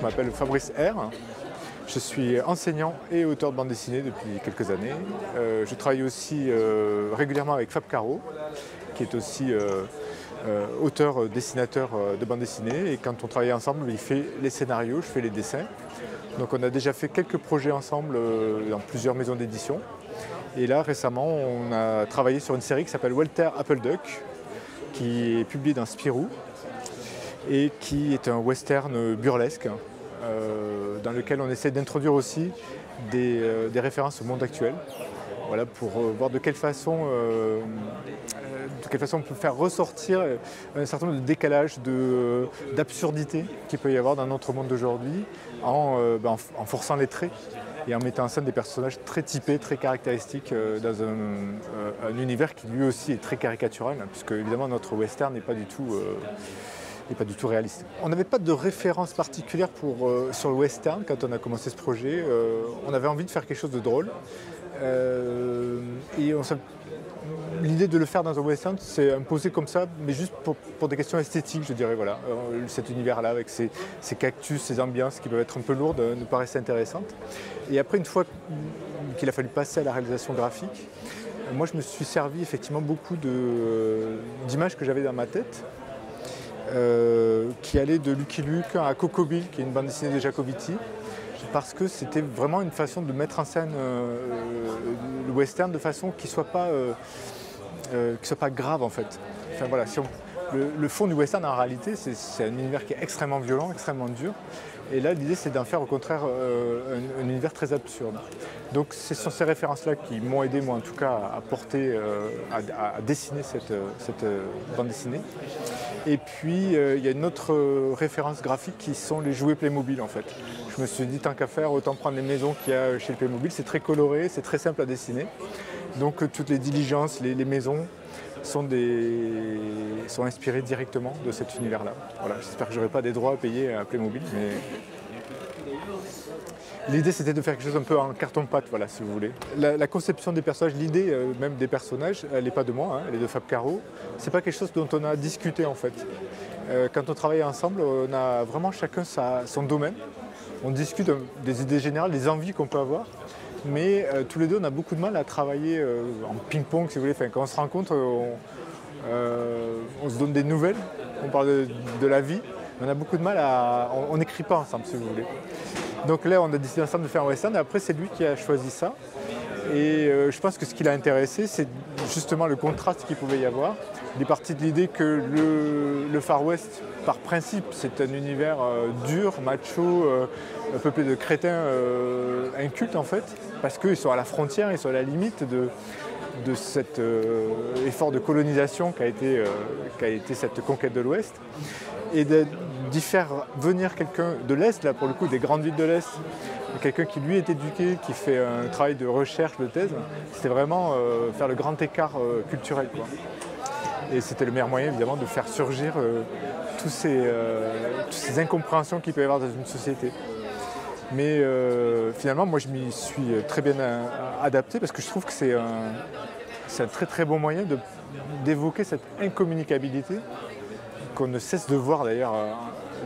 Je m'appelle Fabrice R. Je suis enseignant et auteur de bande dessinée depuis quelques années. Euh, je travaille aussi euh, régulièrement avec Fab Caro, qui est aussi euh, auteur, dessinateur de bande dessinée. Et quand on travaille ensemble, il fait les scénarios, je fais les dessins. Donc on a déjà fait quelques projets ensemble dans plusieurs maisons d'édition. Et là, récemment, on a travaillé sur une série qui s'appelle Walter Appleduck, qui est publiée dans Spirou et qui est un western burlesque dans lequel on essaie d'introduire aussi des, euh, références au monde actuel. Voilà, pour euh, voir de quelle façon de quelle façon on peut faire ressortir un certain nombre de décalages, d'absurdité qu'il peut y avoir dans notre monde d'aujourd'hui en, ben, forçant les traits et en mettant en scène des personnages très typés, très caractéristiques dans un, univers qui lui aussi est très caricatural, hein, puisque évidemment notre western n'est pas du tout pas du tout réaliste. On n'avait pas de référence particulière pour, euh, sur le western quand on a commencé ce projet. Euh, on avait envie de faire quelque chose de drôle. Euh, et l'idée de le faire dans un western s'est imposée comme ça, mais juste pour, des questions esthétiques, je dirais. Voilà. cet univers-là, avec ces, cactus, ces ambiances qui peuvent être un peu lourdes, nous paraissait intéressante. Et après, une fois qu'il a fallu passer à la réalisation graphique, moi, je me suis servi effectivement beaucoup d'images que j'avais dans ma tête qui allait de Lucky Luke à Coco Bill, qui est une bande dessinée de Jacobiti, parce que c'était vraiment une façon de mettre en scène euh, le western de façon qui ne soit, pas, euh, grave en fait. Le, fond du western en réalité, c'est un univers qui est extrêmement violent, extrêmement dur. Et là, l'idée, c'est d'en faire au contraire un, univers très absurde. Donc, ce sont ces références-là qui m'ont aidé, moi en tout cas, à porter, à, dessiner cette, cette bande dessinée. Et puis, euh, il y a une autre euh, référence graphique qui sont les jouets Playmobil en fait. Je me suis dit, tant qu'à faire, autant prendre les maisons qu'il y a chez le Playmobil. C'est très coloré, c'est très simple à dessiner. Donc, euh, toutes les diligences, les, maisons sont, sont inspirées directement de cet univers-là. Voilà, j'espère que je n'aurai pas des droits à payer à Playmobil, mais L'idée c'était de faire quelque chose un peu en carton-pâte, voilà, si vous voulez. La, conception des personnages, l'idée euh, même des personnages, elle n'est pas de moi, hein, elle est de Fab Caro. C'est pas quelque chose dont on a discuté en fait. Euh, quand on travaille ensemble, on a vraiment chacun son domaine. On discute des idées générales, des envies qu'on peut avoir. Mais euh, tous les deux, on a beaucoup de mal à travailler en ping-pong, si vous voulez. Enfin, quand on se rencontre, on, se donne des nouvelles, on parle de, la vie. On a beaucoup de mal à. On n'écrit pas ensemble, si vous voulez. Donc là, on a décidé ensemble de faire un western et après, c'est lui qui a choisi ça. Et euh, je pense que ce qui l'a intéressé, c'est justement le contraste qu'il pouvait y avoir. Il est parti de l'idée que le, Far West, par principe, c'est un univers euh, dur, macho, euh, peuplé de crétins incultes en fait, parce qu'ils sont à la frontière, ils sont à la limite de, de cet effort de colonisation qu'a été, été cette conquête de l'Ouest. Et d'y faire venir quelqu'un de l'Est, là pour le coup des grandes villes de l'Est, quelqu'un qui lui est éduqué, qui fait un travail de recherche, de thèse, c'était vraiment euh, faire le grand écart euh, culturel. Et c'était le meilleur moyen évidemment de faire surgir euh, toutes ces incompréhensions qu'il peut y avoir dans une société. Mais finalement, moi je m'y suis très bien adapté parce que je trouve que c'est un, très très bon moyen d'évoquer cette incommunicabilité qu'on ne cesse de voir d'ailleurs euh,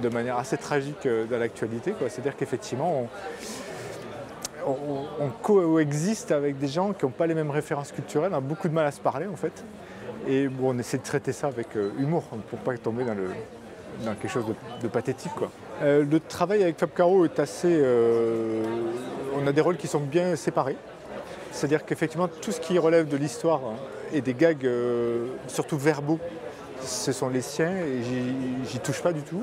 de manière assez tragique euh, dans l'actualité. C'est-à-dire qu'effectivement, on, coexiste avec des gens qui n'ont pas les mêmes références culturelles, on a beaucoup de mal à se parler en fait. Et bon, on essaie de traiter ça avec euh, humour pour pas tomber dans, quelque chose de, pathétique. Le travail avec Fab Caro est assez. on a des rôles qui sont bien séparés. C'est-à-dire qu'effectivement, tout ce qui relève de l'histoire hein, et des gags, surtout verbaux, ce sont les siens et j'y touche pas du tout.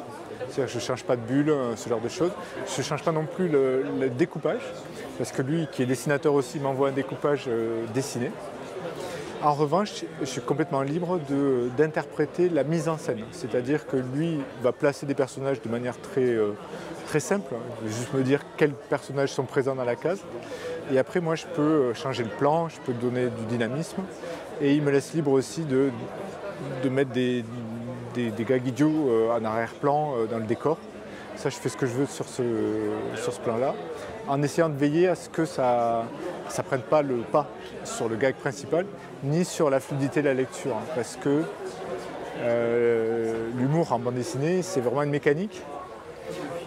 je ne change pas de bulle, euh, ce genre de choses. Je ne change pas non plus le, découpage, parce que lui, qui est dessinateur aussi, m'envoie un découpage euh, dessiné. En revanche, je suis complètement libre d'interpréter la mise en scène. C'est-à-dire que lui va placer des personnages de manière très, euh, simple. Il va juste me dire quels personnages sont présents dans la case. Et après, moi, je peux changer le plan, je peux donner du dynamisme. Et il me laisse libre aussi de, mettre des, des, gags idiots euh, en arrière-plan euh, dans le décor. Ça, je fais ce que je veux sur ce plan-là, en essayant de veiller à ce que ça ne prenne pas le pas sur le gag principal, ni sur la fluidité de la lecture. Hein, parce que euh, l'humour en bande dessinée, c'est vraiment une mécanique.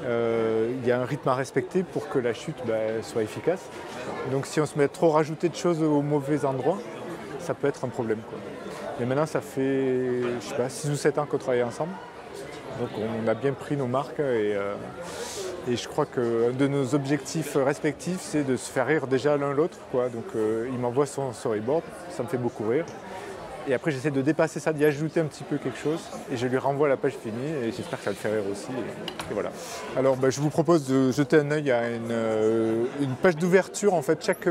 il y a un rythme à respecter pour que la chute bah, soit efficace. Donc si on se met trop rajouter de choses au mauvais endroit, ça peut être un problème. Mais maintenant, ça fait je sais pas, 6 ou 7 ans qu'on travaille ensemble. Donc on a bien pris nos marques et, euh, je crois qu'un de nos objectifs respectifs, c'est de se faire rire déjà l'un l'autre. Donc euh, il m'envoie son storyboard, ça me fait beaucoup rire. Et après, j'essaie de dépasser ça, d'y ajouter un petit peu quelque chose. Et je lui renvoie la page finie et j'espère que ça le fait rire aussi. Et, voilà. Alors, bah, je vous propose de jeter un œil à une, euh, page d'ouverture. En fait, chaque,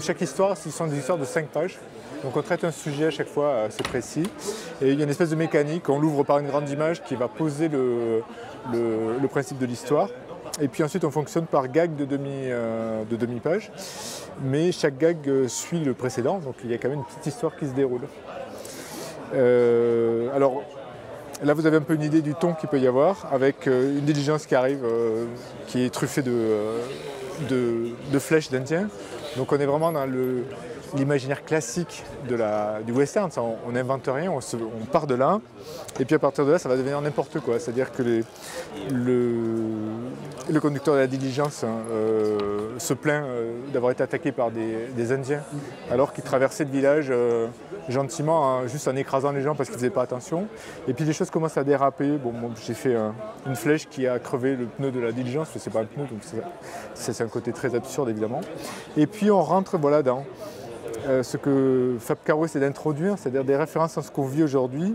chaque histoire, ce sont des histoires de 5 pages. Donc on traite un sujet à chaque fois assez précis. Et il y a une espèce de mécanique, on l'ouvre par une grande image qui va poser le, principe de l'histoire. Et puis ensuite on fonctionne par gag de euh, demi-page. mais chaque gag euh, suit le précédent, donc il y a quand même une petite histoire qui se déroule. Euh, alors là vous avez un peu une idée du ton qu'il peut y avoir, avec une diligence qui arrive, qui est truffée de, de flèches d'Indiens. Donc on est vraiment dans le, l'imaginaire classique du western. on n'invente rien, on, part de là, et puis à partir de là, ça va devenir n'importe quoi. C'est-à-dire que le, conducteur de la diligence hein, euh, se plaint euh, d'avoir été attaqué par des, Indiens, alors qu'il traversait le village euh, gentiment, hein, juste en écrasant les gens parce qu'ils ne faisaient pas attention. Et puis les choses commencent à déraper. Bon, j'ai fait une flèche qui a crevé le pneu de la diligence, c'est pas un pneu, donc c'est un côté très absurde évidemment. Et puis on rentre voilà, dans euh, ce que Fab Caro essaie d'introduire, c'est-à-dire des références à ce qu'on vit aujourd'hui.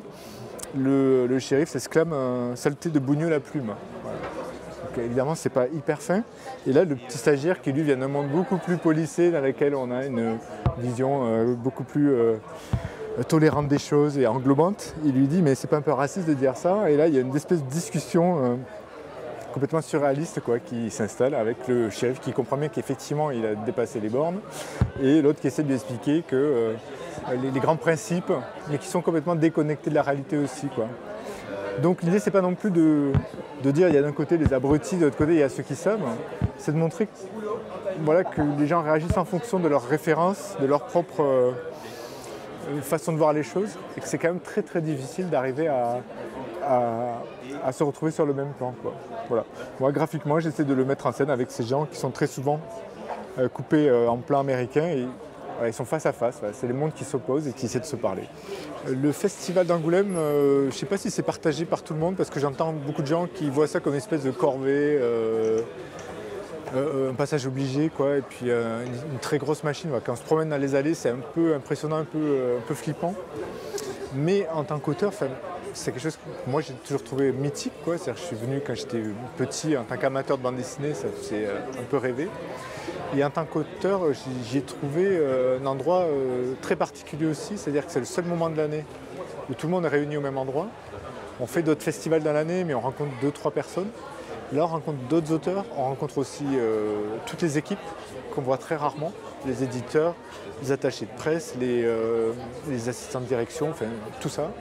Le, shérif s'exclame un saleté de bougnou la plume. Donc, évidemment, c'est pas hyper fin. Et là, le petit stagiaire qui lui vient d'un monde beaucoup plus polissé, dans lequel on a une vision euh, beaucoup plus euh, tolérante des choses et englobante, il lui dit mais c'est pas un peu raciste de dire ça? Et là, il y a une espèce de discussion complètement surréaliste quoi, qui s'installe avec le chef qui comprend bien qu'effectivement il a dépassé les bornes et l'autre qui essaie de lui expliquer que euh, les, grands principes, mais qui sont complètement déconnectés de la réalité aussi. Quoi. Donc l'idée c'est pas non plus de, dire il y a d'un côté les abrutis, de l'autre côté il y a ceux qui savent, c'est de montrer voilà, que les gens réagissent en fonction de leurs références, de leur propre euh, façon de voir les choses, et que c'est quand même très très difficile d'arriver à, à, se retrouver sur le même plan. Voilà. Moi, graphiquement, j'essaie de le mettre en scène avec ces gens qui sont très souvent euh, coupés euh, en plan américain et ils sont face à face. C'est les mondes qui s'opposent et qui essaient de se parler. Euh, le festival d'Angoulême, je ne sais pas si c'est partagé par tout le monde parce que j'entends beaucoup de gens qui voient ça comme une espèce de corvée. un passage obligé quoi, et puis une, très grosse machine. Quand on se promène dans les allées, c'est un peu impressionnant, un peu, un peu flippant. Mais en tant qu'auteur, c'est quelque chose que moi j'ai toujours trouvé mythique. Quoi. je suis venu quand j'étais petit en tant qu'amateur de bande dessinée, ça faisait euh, un peu rêver. Et en tant qu'auteur, j'ai trouvé euh, un endroit euh, très particulier aussi, c'est-à-dire que c'est le seul moment de l'année où tout le monde est réuni au même endroit. On fait d'autres festivals dans l'année, mais on rencontre deux, trois personnes. Là, on rencontre d'autres auteurs, on rencontre aussi toutes les équipes qu'on voit très rarement, les éditeurs, les attachés de presse, les, les assistants de direction, enfin tout ça.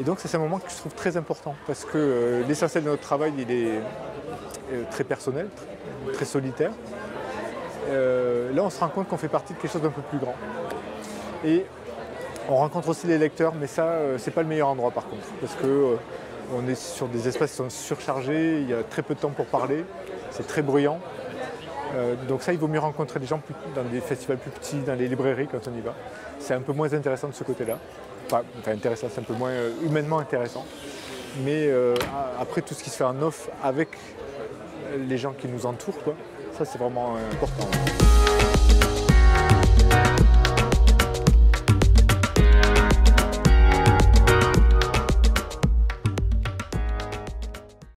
Et donc c'est un moment que je trouve très important parce que euh, l'essentiel de notre travail il est euh, très personnel, très solitaire. Euh, là on se rend compte qu'on fait partie de quelque chose d'un peu plus grand. Et on rencontre aussi les lecteurs, mais ça c'est pas le meilleur endroit par contre, parce que on est sur des espaces qui sont surchargés, il y a très peu de temps pour parler, c'est très bruyant. donc ça, il vaut mieux rencontrer des gens dans des festivals plus petits, dans les librairies quand on y va. C'est un peu moins intéressant de ce côté-là enfin, intéressant, c'est un peu moins euh, humainement intéressant. Mais euh, après, tout ce qui se fait en off avec les gens qui nous entourent, quoi, ça c'est vraiment euh, important.